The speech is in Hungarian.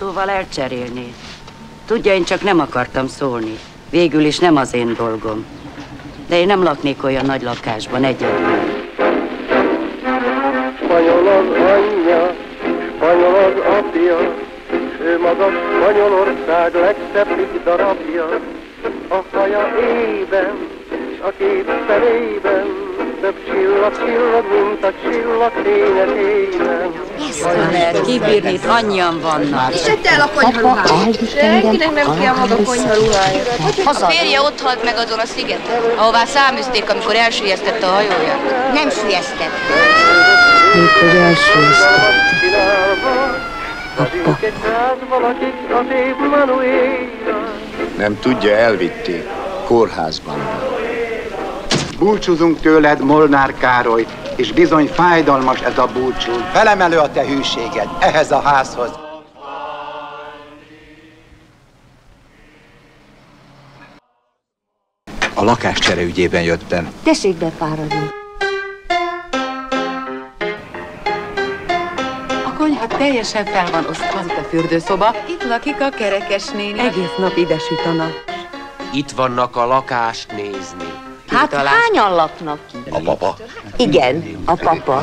Szóval elcserélni. Tudja, én csak nem akartam szólni. Végül is nem az én dolgom. De én nem laknék olyan nagy lakásban egyedül. Spanyol az anyja, spanyol az apja, ő maga Spanyolország legszebb darabja. A haja ében, s a két szemében, több csillag csillag, mint a csillag fényesében. Hogy lehet kibírni, itt annyian vannak. És egy el a konyharuhája. Senkinek nem kell maga konyharuhája. A férje ott halt meg azon a szigeten, ahová száműzték, amikor elsüllyesztette a hajóját. Nem sülyeztett. Még hogy elsőzte. Apa. A. Nem tudja, elvitték. Kórházban van. Búcsúzunk tőled, Molnár Károly, és bizony fájdalmas ez a búcsú. Felemelő a te hűséged ehhez a házhoz. A lakáscsere ügyében jöttem. Tessék befáradni. A konyha teljesen fel van osztva. Az itt a fürdőszoba. Itt lakik a kerekes néni. Egész nap ide süt a nap. Itt vannak a lakást nézni. Hát hányan laknak? A papa? Igen, a papa.